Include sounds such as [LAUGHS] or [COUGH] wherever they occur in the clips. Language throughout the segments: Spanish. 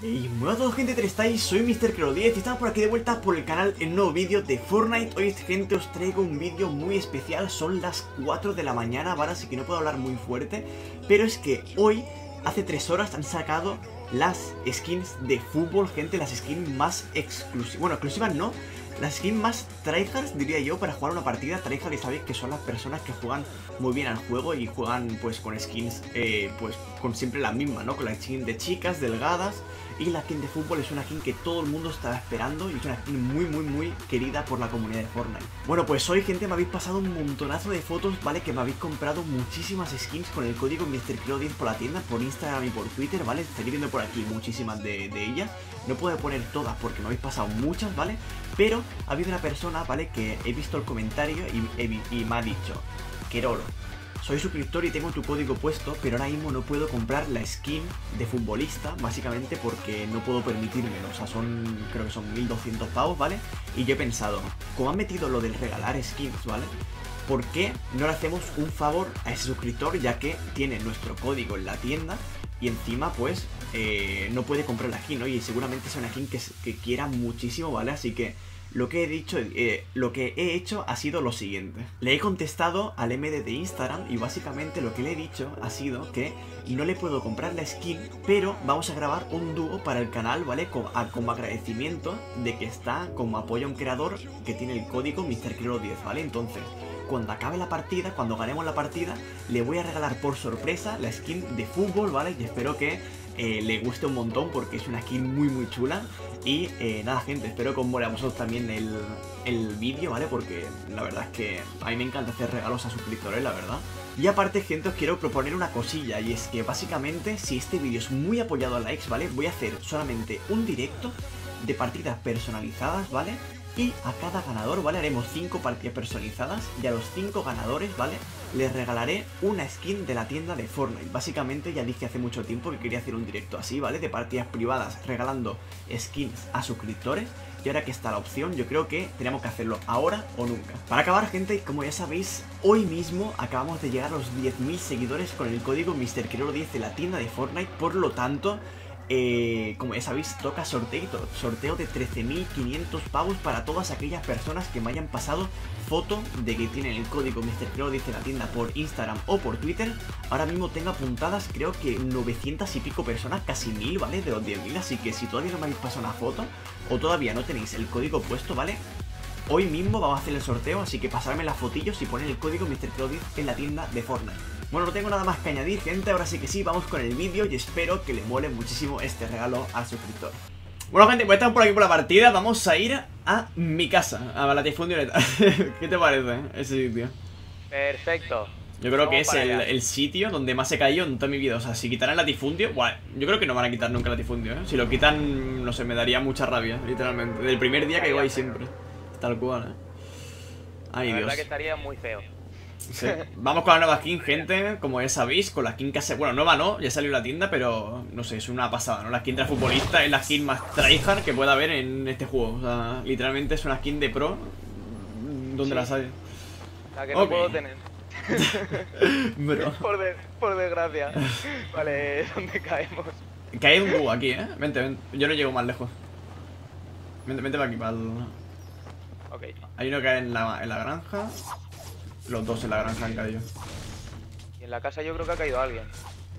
Y muy a todos gente, ¿cómo estáis? Soy Mr. 10 y estamos por aquí de vuelta por el canal en un nuevo vídeo de Fortnite Hoy gente os traigo un vídeo muy especial, son las 4 de la mañana, ¿vale? Así que no puedo hablar muy fuerte Pero es que hoy, hace 3 horas, han sacado las skins de fútbol, gente Las skins más exclusivas, bueno, exclusivas no las skins más tryhards, diría yo, para jugar una partida tryhard y sabéis que son las personas que juegan muy bien al juego y juegan pues con skins, eh, pues con siempre la misma, ¿no? Con la skin de chicas, delgadas y la skin de fútbol es una skin que todo el mundo estaba esperando y es una skin muy muy muy querida por la comunidad de Fortnite. Bueno, pues hoy gente me habéis pasado un montonazo de fotos, ¿vale? Que me habéis comprado muchísimas skins con el código MrCleo10 por la tienda, por Instagram y por Twitter, ¿vale? Estaréis viendo por aquí muchísimas de, de ellas. No puedo poner todas porque me habéis pasado muchas, ¿vale? Pero ha habido una persona, ¿vale? Que he visto el comentario y, me ha dicho, Querolo, soy suscriptor y tengo tu código puesto, pero ahora mismo no puedo comprar la skin de futbolista, básicamente porque no puedo permitírmelo. O sea, son, creo que son 1200 pavos, ¿vale? Y yo he pensado, como han metido lo del regalar skins, ¿vale? ¿Por qué no le hacemos un favor a ese suscriptor ya que tiene nuestro código en la tienda y encima pues eh, no puede comprar la skin, ¿no? Y seguramente es una skin que, que quiera muchísimo, ¿vale? Así que lo que he dicho, eh, lo que he hecho ha sido lo siguiente. Le he contestado al MD de Instagram y básicamente lo que le he dicho ha sido que no le puedo comprar la skin, pero vamos a grabar un dúo para el canal, ¿vale? Como, agradecimiento de que está como apoyo a un creador que tiene el código MrCreo10, ¿vale? Entonces, cuando acabe la partida, cuando ganemos la partida, le voy a regalar por sorpresa la skin de fútbol, ¿vale? Y espero que eh, le guste un montón porque es una skin muy muy chula. Y eh, nada gente, espero que os mole a vosotros también el, el vídeo, ¿vale? Porque la verdad es que a mí me encanta hacer regalos a suscriptores, la verdad. Y aparte, gente, os quiero proponer una cosilla, y es que básicamente, si este vídeo es muy apoyado a likes, ¿vale? Voy a hacer solamente un directo de partidas personalizadas, ¿vale? Y a cada ganador, ¿vale? Haremos 5 partidas personalizadas y a los 5 ganadores, ¿vale? Les regalaré una skin de la tienda de Fortnite. Básicamente ya dije hace mucho tiempo que quería hacer un directo así, ¿vale? De partidas privadas regalando skins a suscriptores. Y ahora que está la opción, yo creo que tenemos que hacerlo ahora o nunca. Para acabar, gente, como ya sabéis, hoy mismo acabamos de llegar a los 10.000 seguidores con el código MrCrero10 de la tienda de Fortnite. Por lo tanto, eh, como ya sabéis, toca sorteo, sorteo de 13.500 pavos para todas aquellas personas que me hayan pasado foto de que tienen el código MrCreo dice la tienda por Instagram o por Twitter. Ahora mismo tengo apuntadas creo que 900 y pico personas, casi 1000, ¿vale? De los 10.000, así que si todavía no me habéis pasado una foto o todavía no tenéis el código puesto, ¿vale? Hoy mismo vamos a hacer el sorteo, así que pasarme las fotillos y poner el código MrCreo10 en la tienda de Fortnite. Bueno, no tengo nada más que añadir, gente. Ahora sí que sí, vamos con el vídeo y espero que le mole muchísimo este regalo al suscriptor. Bueno, gente, pues estamos por aquí por la partida. Vamos a ir a mi casa, a Latifundio. [LAUGHS] ¿Qué te parece ese sitio? Perfecto. Yo creo que es el, sitio donde más he caído en toda mi vida. O sea, si quitaran el latifundio, bueno, yo creo que no van a quitar nunca el latifundio, ¿eh? Si lo quitan, no sé, me daría mucha rabia, literalmente. Del primer día que ahí siempre. Tal cual, ¿eh? Ay, la verdad que estaría muy feo. [LAUGHS] Vamos con la nueva skin, gente. Como ya sabéis, con la skin que hace. Bueno, nueva no, ya salió la tienda, pero no sé, es una pasada, ¿no? La skin de la futbolista es la skin más tryhard que pueda haber en este juego. O sea, literalmente es una skin de pro. ¿Dónde la sale? La que no puedo tener. [LAUGHS] [LAUGHS] Por, por, desgracia. Vale, ¿dónde caemos? Cae un bug aquí, ¿eh? Vente, vente. Yo no llego más lejos. Vente, vente para aquí, para el... Ok. Hay uno que cae en la, en la granja. Los dos en la granja han caído. Y en la casa yo creo que ha caído alguien.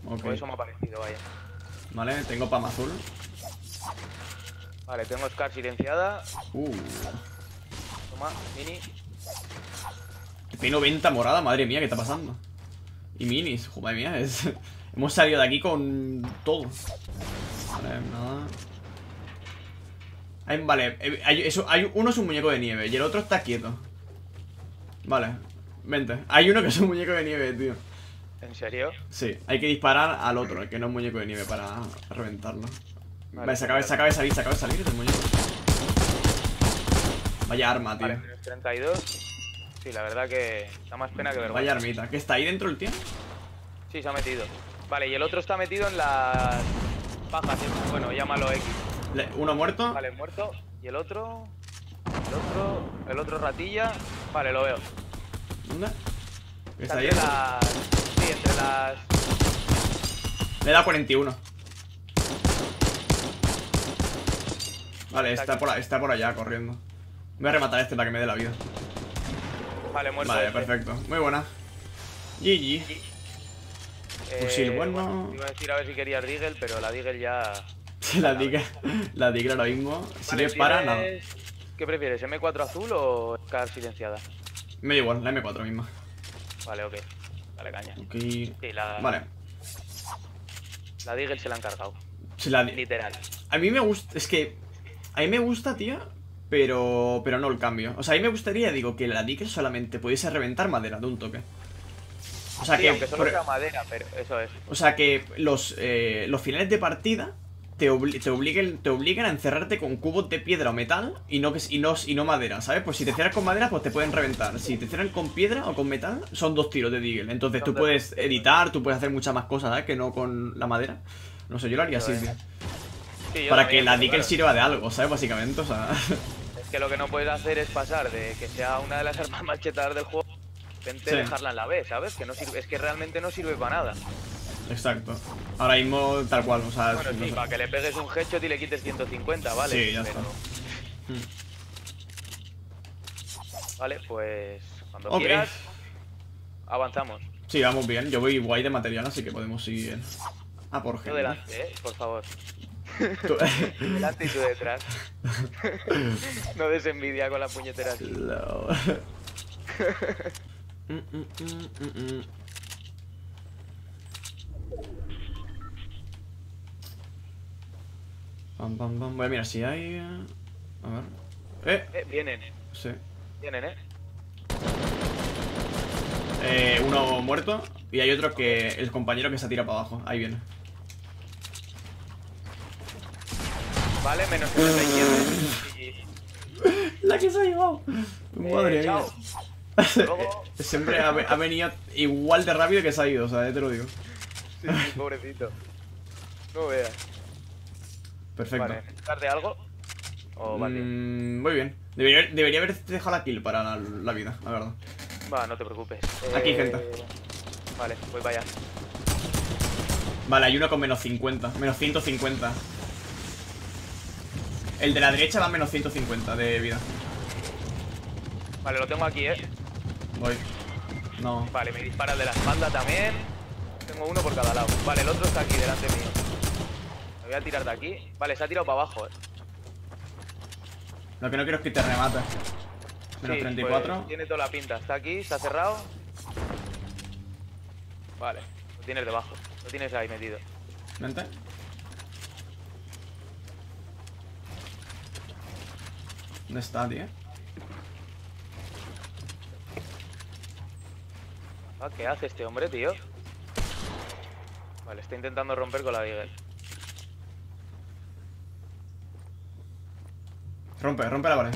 Por eso me ha parecido, vaya. Vale, tengo pama azul. Vale, tengo Scar silenciada. Uh. Toma, mini. Tengo 90 morada, madre mía, ¿qué está pasando? Y minis, madre mía, es... [LAUGHS] Hemos salido de aquí con todo. Vale, nada. vale, eh, hay, eso, hay, uno es un muñeco de nieve y el otro está quieto. Vale, Vente. Hay uno que es un muñeco de nieve, tío. ¿En serio? Sí, hay que disparar al otro, el que no es muñeco de nieve, para reventarlo. Vale, se, acaba, se acaba de salir, se acaba de salir el muñeco. Vaya arma, tío. Vale, 32. Sí, la verdad que da más pena que vergüenza. Vaya armita. ¿Qué está ahí dentro el tío? Sí, se ha metido. Vale, y el otro está metido en las pajas. Bueno, llámalo X. ¿Uno muerto? Vale, muerto. Y el otro... El otro... El otro ratilla... Vale, lo veo. ¿Dónde? ¿Está ahí? Las... Sí, entre las... Le da 41. Vale, Está está por, está por allá corriendo. Voy a rematar a este para que me dé la vida. Vale, muerto. Vale, este. perfecto. Muy buena. GG. Fusil bueno. Eh, Iba a decir a ver si querías Deagle, pero la Deagle ya. [LAUGHS] La diga, la diga [LAUGHS] ahora mismo. Si Vale, le para, nada. ¿tienes- ¿Qué prefieres, M4 azul o Scar silenciada? Me da igual, la M4 misma. Vale, ok. Dale caña. Ok. Sí, la, Vale. la Deagle se la han cargado. Si la Literal. A mí me gusta. Es que. A mí me gusta, tío. Pero. Pero no el cambio. O sea, a mí me gustaría, digo, que la Digger solamente pudiese reventar madera de un toque. O sea sí, que. aunque solo por- sea madera, pero eso es. O sea que los, eh, los finales de partida te, obli- te, obliguen, te obligan a encerrarte con cubos de piedra o metal y no, y, no, y no madera, ¿sabes? Pues si te cierras con madera, pues te pueden reventar. Si te cierran con piedra o con metal, son dos tiros de Deagle. Entonces tú puedes editar, tú puedes hacer muchas más cosas, ¿sabes? Que no con la madera. No sé, yo lo haría así. Sí, Para que la Deagle claro, sirva de algo, ¿sabes? Básicamente, o sea... Es que lo que no puedes hacer es pasar de que sea una de las [LAUGHS] armas más chetadas del juego. Intente Sí. dejarla en la B, ¿sabes? Que no sirve, es que realmente no sirve para nada. Exacto. Ahora mismo, tal cual, o sea... Bueno, no sí, sé. para que le pegues un headshot y le quites 150, vale. Sí, ya pero- está. Vale, pues cuando Ok. quieras, avanzamos. Sí, vamos bien. Yo voy guay de material, así que podemos ir a por gente. delante, eh, por favor. Tú- [LAUGHS] Delante y tú detrás. [LAUGHS] no des envidia con la puñetera. Lo- [LAUGHS] Mm, mm, mm, mm, mm. Pam, pam, pam. Voy a mirar si hay. eh, A ver. Eh, Eh, vienen, sí. vienen, eh. Eh, uno muerto. Y hay otro que. El compañero que se tira para abajo. Ahí viene. Vale, menos 77. Y... [LAUGHS] La que se ha llevado. Madre Eh, mía. [LAUGHS] Siempre ha, ve- ha venido igual de rápido que se ha ido, o sea, ya te lo digo. Sí, pobrecito. No veas. Perfecto. Vale, ¿necesitas de algo? O bien? Mm, muy bien. Debería, debería haberte dejado la kill para la, la vida, la verdad. Va, no te preocupes. Aquí, Eh, gente. Vale, voy para allá. Vale, hay uno con menos 50. Menos 150. El de la derecha va a menos 150 de vida. Vale, lo tengo aquí, eh. Voy. No. Vale, me dispara el de la espalda también. Tengo uno por cada lado. Vale, el otro está aquí delante mío. Voy a tirar de aquí. Vale, se ha tirado para abajo, eh. Lo que no quiero es que te remate. Menos Sí, 34. pues, tiene toda la pinta. Está aquí, está cerrado. Vale, lo tienes debajo. Lo tienes ahí metido. Vente. ¿Dónde está, tío? Ah, ¿qué hace este hombre, tío? Vale, está intentando romper con la Deagle. Rompe, rompe la pared.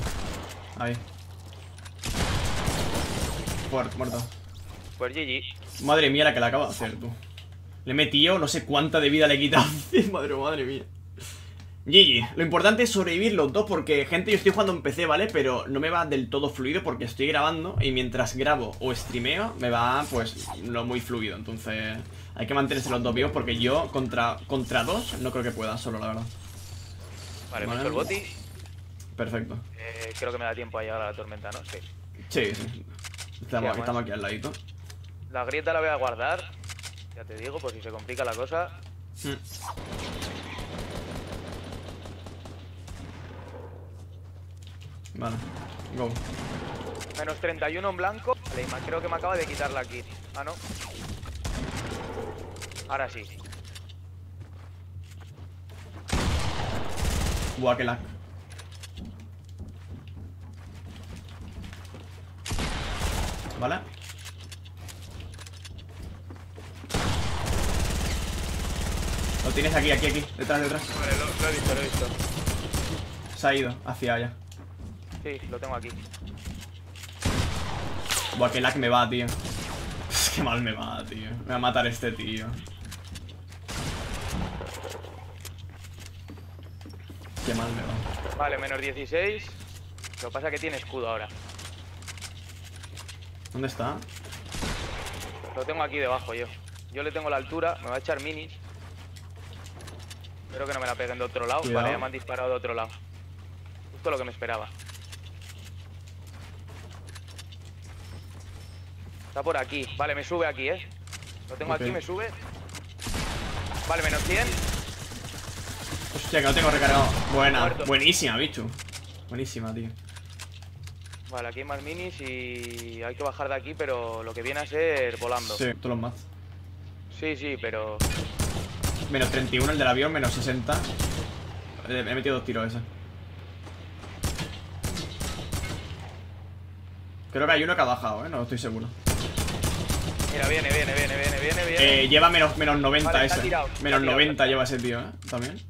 Ahí. Muerto, muerto. Pues GG. Madre mía, la que le acabo de hacer, tú. Le he metido no sé cuánta de vida le he quitado. [LAUGHS] madre, madre mía. GG. Lo importante es sobrevivir los dos porque, gente, yo estoy jugando en PC, ¿vale? Pero no me va del todo fluido porque estoy grabando y mientras grabo o streameo me va, pues, no muy fluido. Entonces, hay que mantenerse los dos vivos porque yo contra, contra dos no creo que pueda solo, la verdad. Vale, Vale. el boti. Perfecto. Eh, creo que me da tiempo a llegar a la tormenta, ¿no? Sí. Sí, sí. Estamos, estamos aquí al ladito. La grieta la voy a guardar. Ya te digo, por si se complica la cosa. Mm. Vale, go. Menos 31 en blanco. Vale, creo que me acaba de quitar la kit. Ah, no. Ahora sí. Buah, que lag. Vale. Lo tienes aquí, aquí, aquí, detrás, detrás. Vale, lo, lo he visto, lo he visto. Se ha ido hacia allá. Sí, lo tengo aquí. Buah, que lag me va, tío. Es que mal me va, tío. Me va a matar este tío. Qué mal me va. Vale, menos 16. Lo que pasa es que tiene escudo ahora. ¿Dónde está? Lo tengo aquí debajo yo. Yo le tengo la altura, me va a echar minis. Espero que no me la peguen de otro lado. Cuidado. Vale, ya me han disparado de otro lado. justo lo que me esperaba. Está por aquí. Vale, me sube aquí, ¿eh? Lo tengo aquí, me sube. Vale, menos 100. Hostia, que no tengo recargado. Buena, Muerto. buenísima, bicho. Buenísima, tío. Vale, aquí hay más minis y hay que bajar de aquí, pero lo que viene a ser volando. Sí, todos los más. sí, sí, pero... Menos 31 el del avión, menos 60. Eh, He metido dos tiros ese. Creo que hay uno que ha bajado, eh, no estoy seguro. Mira, viene, viene, viene, viene, viene, viene. Eh, lleva menos, menos 90 Vale, ese. tirado, menos tirado, 90 está lleva ese tío, eh, también.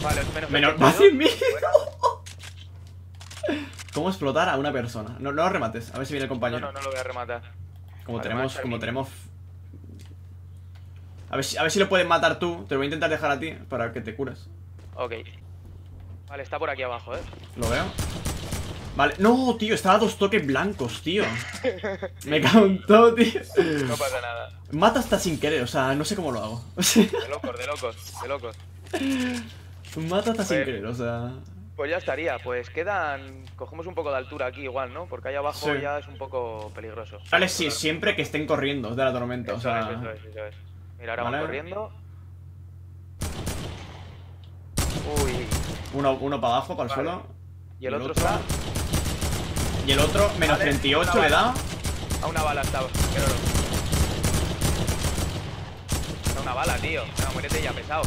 Vale, menos Menos 22. más 100.000. ¿Cómo explotar a una persona? No, no lo remates, a ver si viene el No, compañero. no, no lo voy a rematar. Como Vale, tenemos, como tenemos. A ver, si, a ver si lo puedes matar tú. Te lo voy a intentar dejar a ti para que te cures. Ok. Vale, está por aquí abajo, ¿eh? Lo veo. Vale. No, tío, estaba a dos toques blancos, tío. [LAUGHS] Me cago en todo, tío. No pasa nada. Mata hasta sin querer, o sea, no sé cómo lo hago. De locos, de locos, de locos. Mata hasta sin ver. querer, o sea. Pues ya estaría, pues quedan... Cogemos un poco de altura aquí igual, ¿no? Porque ahí abajo Sí. ya es un poco peligroso. Vale, sí, siempre que estén corriendo de la tormenta, o Eso sea. es, eso es, eso es. Mira, ahora Vale. van corriendo. Uy. Uno, uno para abajo, para el Vale. suelo. Y el, El otro, otro. está... Y el otro, menos Vale, 38 una le da. A una bala estaba. Pero no. Una bala, tío. No, muérete ya, pesado.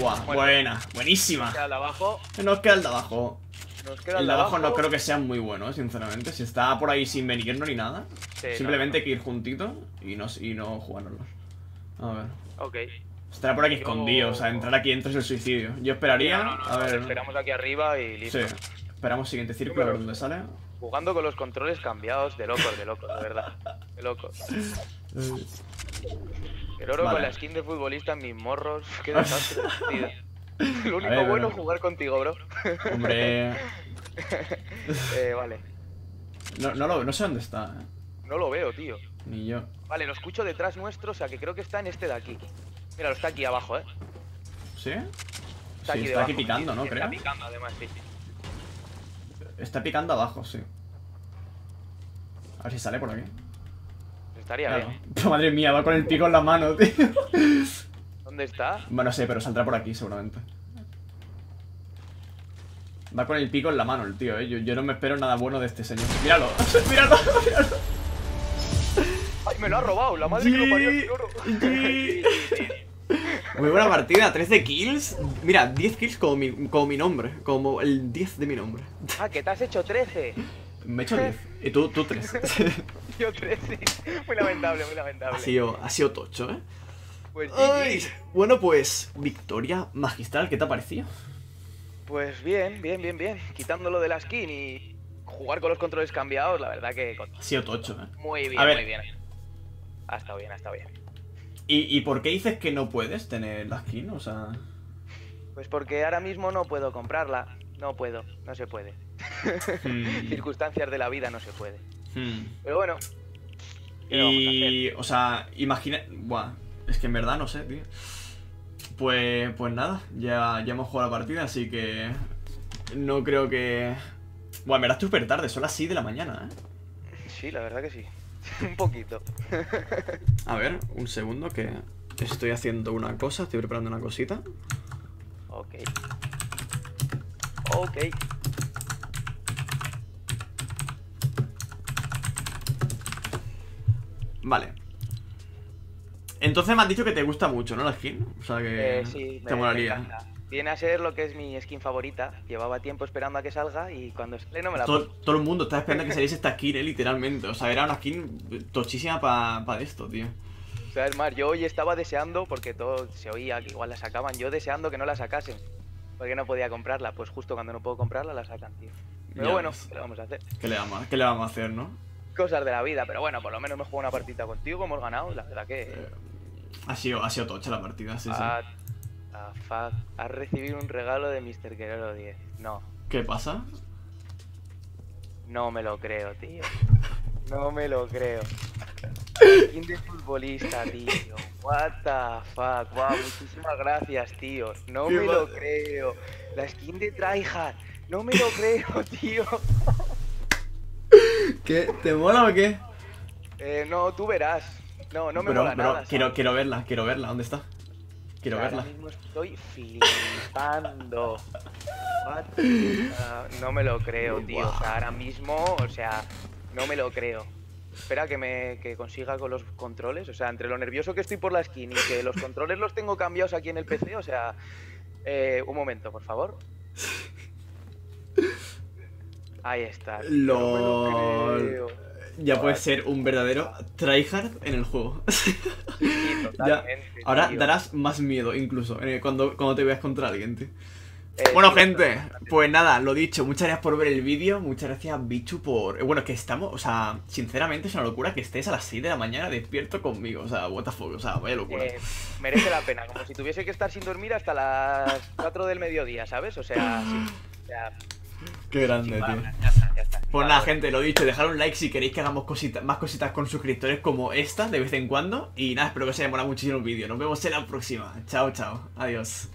Buah, Bueno. buena, buenísima. Queda el de abajo. Nos queda el de abajo. Nos queda El de abajo no creo que sea muy bueno, eh, sinceramente. Si está por ahí sin venirnos ni nada. Sí, no, Simplemente no, hay que ir juntitos y no, y no jugárnoslos. A ver. Ok. Estará por aquí escondido, o sea, entrar aquí dentro es el suicidio. Yo esperaría. A ver. Esperamos aquí arriba y listo. Sí. Esperamos siguiente círculo a ver dónde sale. Jugando con los controles cambiados de locos, de locos, de verdad. De locos. [LAUGHS] El oro Vale. con la skin de futbolista en mis morros. Qué desastre, tío. [LAUGHS] Lo único ver, bueno es jugar contigo, bro. Hombre. [LAUGHS] Eh, vale. No, no, lo, no sé dónde está, eh. No lo veo, tío. Ni yo. Vale, lo escucho detrás nuestro, o sea que creo que está en este de aquí. Mira, lo está aquí abajo, eh. ¿Sí? Está sí, aquí está aquí picando, Sí, ¿no? sí, Creo. Está picando, además, sí. Está picando abajo, sí. A ver si sale por aquí. Estaría Claro. bien. Madre mía, va con el pico en la mano, tío. ¿Dónde está? Bueno, no sé, pero saldrá por aquí seguramente. Va con el pico en la mano el tío, eh. Yo, yo no me espero nada bueno de este señor. Míralo, [LAUGHS] míralo, míralo. ¡Ay, me lo ha robado! ¡La madre que lo parió el oro! [LAUGHS] Muy buena partida, 13 kills. Mira, 10 kills como mi, como mi nombre, como el 10 de mi nombre. ¡Ah, que te has hecho 13! Me he hecho 10. Y tú, tú 3. [LAUGHS] Yo 13. Muy lamentable, muy lamentable. ha, sido, ha sido tocho, eh. Pues Ay, bueno, pues, victoria magistral, ¿qué te ha parecido? Pues bien, bien, bien, bien. Quitándolo de la skin y jugar con los controles cambiados, la verdad que Ha sido tocho, eh. muy bien, A ver. muy bien. Ha estado bien, ha estado bien. ¿Y, ¿Y por qué dices que no puedes tener la skin? O sea. Pues porque ahora mismo no puedo comprarla. No puedo, no se puede. hmm, [LAUGHS] Circunstancias de la vida no se puede. Hmm. Pero bueno. Y, o sea, imagina. Buah, es que en verdad no sé, tío. Pues, pues nada, ya, ya hemos jugado la partida, así que. No creo que. Buah, en verdad es súper tarde, son las 6 de la mañana, ¿eh? Sí, la verdad que sí. [LAUGHS] Un poquito. [LAUGHS] A ver, un segundo que estoy haciendo una cosa, estoy preparando una cosita. Ok. Ok. Vale. Entonces me has dicho que te gusta mucho, ¿no? La skin. O sea que. Eh, sí, te me, me molaría. encanta. Viene a ser lo que es mi skin favorita. Llevaba tiempo esperando a que salga y cuando sale no me la Todo, todo el mundo estaba esperando que saliese esta skin, eh, literalmente. O sea, era una skin tochísima para esto, tío. O sea, es más, yo hoy estaba deseando, porque todo se oía que igual la sacaban, yo deseando que no la sacasen. Porque no podía comprarla. Pues justo cuando no puedo comprarla la sacan, tío. Pero Ya bueno, ves. ¿qué le vamos a hacer? ¿Qué le, vamos, ¿Qué le vamos a hacer, no? Cosas de la vida, pero bueno, por lo menos me juego una partida contigo, hemos ganado, la verdad que... Eh, Ha sido, ha sido tocha la partida, sí, sí. Fuck. Has recibido un regalo de Mr. Guerrero 10. No, ¿Qué pasa? no me lo creo, tío. No me lo creo. Skin de futbolista, tío. What the fuck. Wow, muchísimas gracias, tío. No ¿Qué me lo creo. La skin de Tryhard. No me lo creo, [LAUGHS] tío. ¿Qué? ¿Te mola o qué? Eh, no, tú verás. No, no me Pero, mola pero nada. quiero, ¿sabes? quiero verla, quiero verla, ¿dónde está? Quiero Ahora verla. mismo estoy flipando. What? Ah, no me lo creo, tío. O sea, ahora mismo, o sea, no me lo creo. Espera que me que consiga con los controles. O sea, entre lo nervioso que estoy por la skin y que los controles los tengo cambiados aquí en el PC, o sea. eh, un momento, por favor. Ahí está. no lo. Ya puedes ser un verdadero tryhard en el juego. [LAUGHS] Sí, ya. Ahora tío. darás más miedo incluso eh, cuando, cuando te veas contra alguien, tío. Eh, Bueno, sí, gente, pues nada, lo dicho, muchas gracias por ver el vídeo, muchas gracias Bichu por... eh, Bueno, que estamos, o sea, sinceramente es una locura que estés a las 6 de la mañana despierto conmigo, o sea, what the fuck, o sea, vaya locura. Eh, merece la pena, como si tuviese que estar sin dormir hasta las 4 del mediodía, ¿sabes? O sea, sí. O sea, Qué grande, tío. palabras, ya está, ya está. Pues nada, gente, lo dicho, dejad un like si queréis que hagamos cositas, más cositas con suscriptores como esta de vez en cuando. Y nada, espero que os haya molado muchísimo el vídeo. Nos vemos en la próxima. Chao, chao. Adiós.